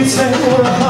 we take a I